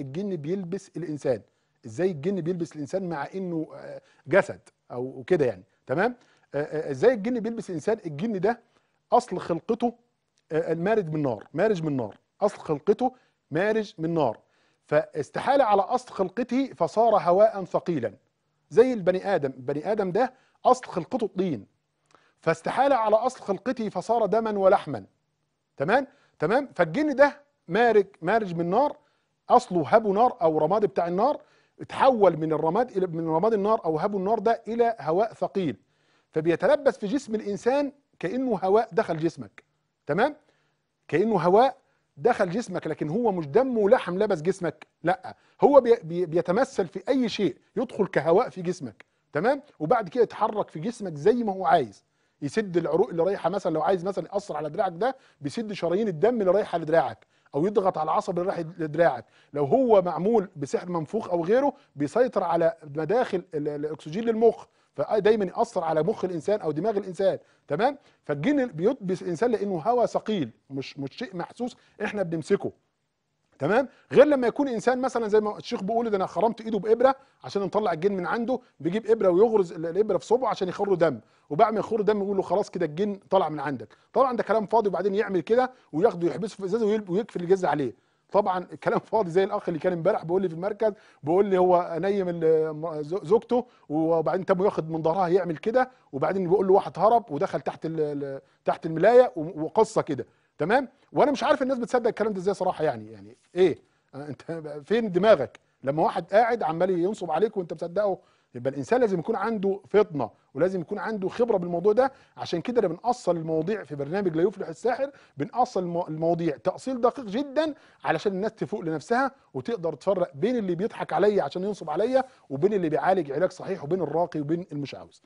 الجن بيلبس الإنسان. إزاي الجن بيلبس الإنسان مع إنه آه، جسد أو كده يعني. تمام؟ آه، آه، إزاي الجن بيلبس الإنسان؟ الجن ده أصل خلقته المارج من نار مارج من نار. أصل خلقته مارج من نار. فاستحال على أصل خلقته فصار هواء ثقيلا. زي البني آدم. البني آدم ده أصل خلقته طين. فاستحال على أصل خلقته فصار دما ولحما. تمام؟ تمام؟ فالجن ده مارج مارج من نار أصله هبو نار أو رماد بتاع النار اتحول من الرماد إلى من رماد النار أو هبو النار ده إلى هواء ثقيل. فبيتلبس في جسم الإنسان كأنه هواء دخل جسمك. تمام؟ كأنه هواء دخل جسمك لكن هو مش دم ولحم لبس جسمك لأ. هو بي بيتمثل في أي شيء يدخل كهواء في جسمك. تمام؟ وبعد كده يتحرك في جسمك زي ما هو عايز. يسد العروق اللي رايحة مثلا لو عايز مثلا ياثر على دراعك ده بيسد شرايين الدم اللي رايحة لدراعك. أو يضغط على العصب اللي رايح لدراعك. لو هو معمول بسحر منفوخ أو غيره بيسيطر على مداخل ال- الأكسجين للمخ. فدايما يأثر على مخ الإنسان أو دماغ الإنسان. تمام؟ فالجن بيلبس الإنسان لأنه هواء ثقيل مش مش شيء محسوس إحنا بنمسكه. تمام؟ غير لما يكون إنسان مثلا زي ما الشيخ بيقول ده أنا خرمت إيده بإبرة عشان نطلع الجن من عنده بيجيب إبرة ويغرز ال- الإبرة في صبعه عشان يخر دم وبعد ما يخر دم يقول له خلاص كده الجن طلع من عندك. طبعا ده كلام فاضي وبعدين يعمل كده وياخده يحبسه في إزازة ويقفل الجزء عليه. طبعا كلام فاضي زي الأخ اللي كان امبارح بيقول لي في المركز بيقول لي هو نيم زوجته وبعدين تم ياخد من ظهرها يعمل كده وبعدين بيقول له واحد هرب ودخل تحت تحت الملاية وقصة كده. تمام؟ وأنا مش عارف الناس بتصدق الكلام ده إزاي صراحة يعني يعني إيه؟ أنت فين دماغك؟ لما واحد قاعد عمال ينصب عليك وأنت مصدقه يبقى الإنسان لازم يكون عنده فطنة ولازم يكون عنده خبرة بالموضوع ده. عشان كده بنأصل المواضيع في برنامج لا يفلح الساحر بنأصل المو- المواضيع تأصيل دقيق جدا علشان الناس تفوق لنفسها وتقدر تفرق بين اللي بيضحك عليا عشان ينصب عليا وبين اللي بيعالج علاج صحيح وبين الراقي وبين المشعوذ.